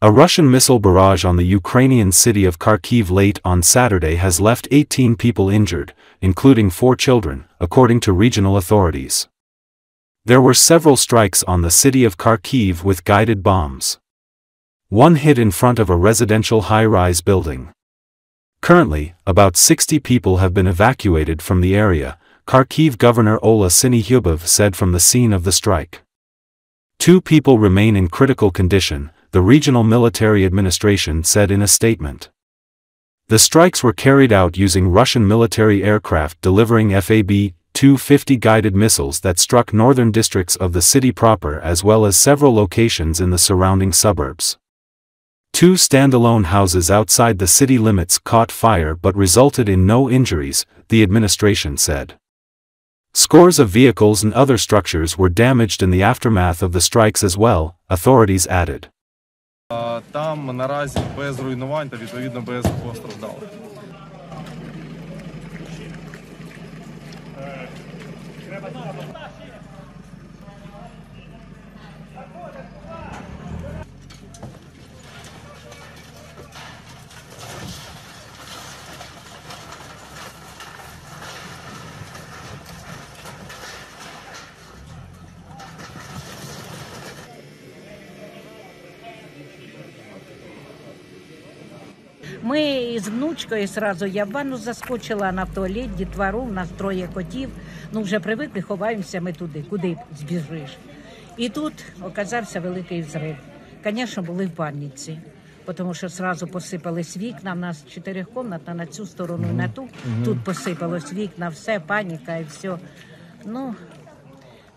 A Russian missile barrage on the Ukrainian city of Kharkiv late on Saturday has left 18 people injured, including four children, according to regional authorities. There were several strikes on the city of Kharkiv with guided bombs. One hit in front of a residential high-rise building. Currently, about 60 people have been evacuated from the area, Kharkiv Governor Oleh Syniehubov said from the scene of the strike. Two people remain in critical condition, the regional military administration said in a statement. The strikes were carried out using Russian military aircraft delivering FAB-250 guided missiles that struck northern districts of the city proper as well as several locations in the surrounding suburbs. Two standalone houses outside the city limits caught fire but resulted in no injuries, the administration said. Scores of vehicles and other structures were damaged in the aftermath of the strikes as well, authorities added. Там наразі без руйнувань та відповідно без постраждалих. Ми з внучкою сразу я в ванну заскочила на в туалет, дітвору, у нас троє котів. Ну вже привикли, ховаємося ми туди, куди збіжиш. І тут оказався великий взрив. Звісно, були в паніці, тому що сразу посипались вікна. У нас чотирикомнатна на цю сторону, і на ту. Тут посипалось вікна, все, паніка і все. Ну,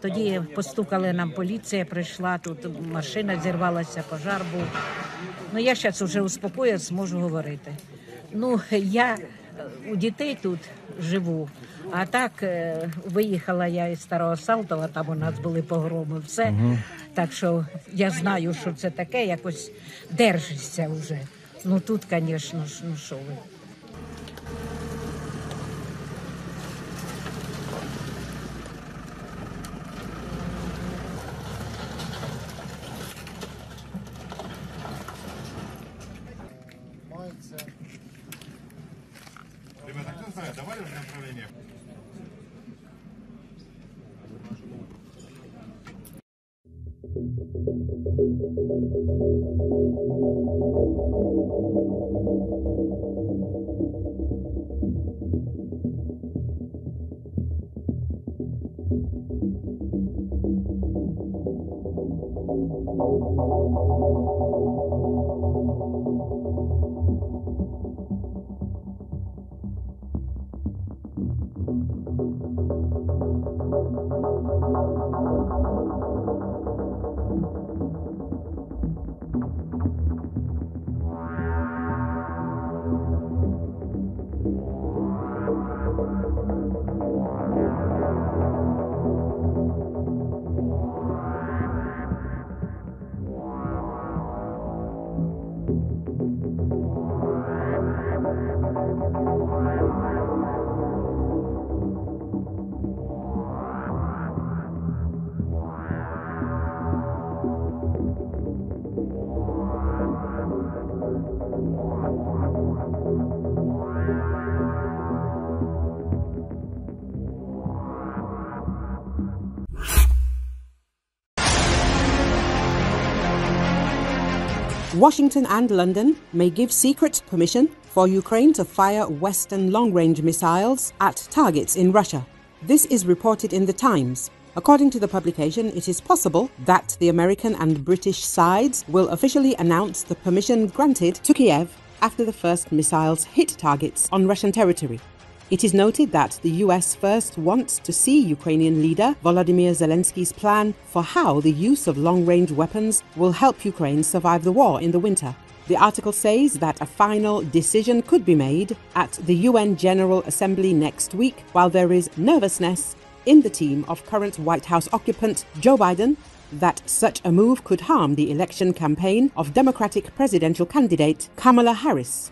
тоді постукали нам, поліція прийшла, тут машина зірвалася, пожар був. Ну я зараз вже успокоюсь, зможу говорити. Ну, я е, у дітей тут живу, а так е, виїхала я із Старого Салтова, там у нас були погроми, все. Так що я знаю, що це таке, якось держишся вже. Ну тут, звісно, ж, ну що ви. давали уже направление? Washington and London may give secret permission for Ukraine to fire Western long range missiles at targets in Russia. This is reported in The Times. According to the publication, it is possible that the American and British sides will officially announce the permission granted to Kiev after the first missiles hit targets on Russian territory. It is noted that the US first wants to see Ukrainian leader Volodymyr Zelensky's plan for how the use of long range weapons will help Ukraine survive the war in the winter. The article says that a final decision could be made at the UN General Assembly next week, while there is nervousness in the team of current White House occupant Joe Biden that such a move could harm the election campaign of Democratic presidential candidate Kamala Harris.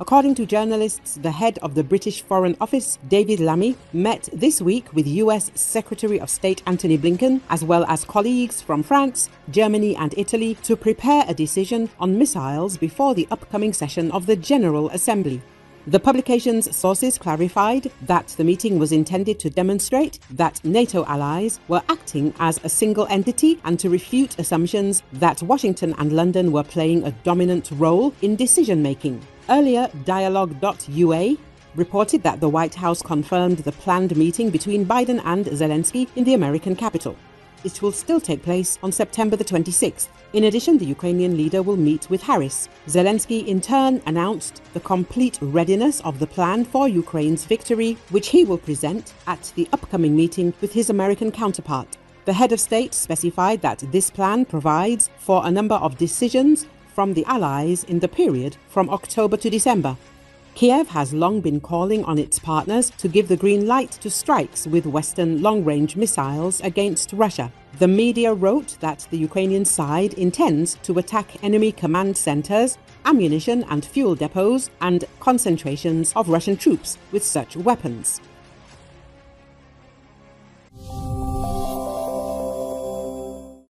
According to journalists, the head of the British Foreign Office, David Lammy, met this week with US Secretary of State Antony Blinken, as well as colleagues from France, Germany, and Italy, to prepare a decision on missiles before the upcoming session of the General Assembly. The publication's sources clarified that the meeting was intended to demonstrate that NATO allies were acting as a single entity and to refute assumptions that Washington and London were playing a dominant role in decision making. Earlier, Dialogue.ua reported that the White House confirmed the planned meeting between Biden and Zelensky in the American capital. It will still take place on September the 26th. In addition, the Ukrainian leader will meet with Harris. Zelensky, in turn, announced the complete readiness of the plan for Ukraine's victory, which he will present at the upcoming meeting with his American counterpart. The head of state specified that this plan provides for a number of decisions from the Allies in the period from October to December. Kiev has long been calling on its partners to give the green light to strikes with Western long range missiles against Russia. The media wrote that the Ukrainian side intends to attack enemy command centers, ammunition and fuel depots, and concentrations of Russian troops with such weapons.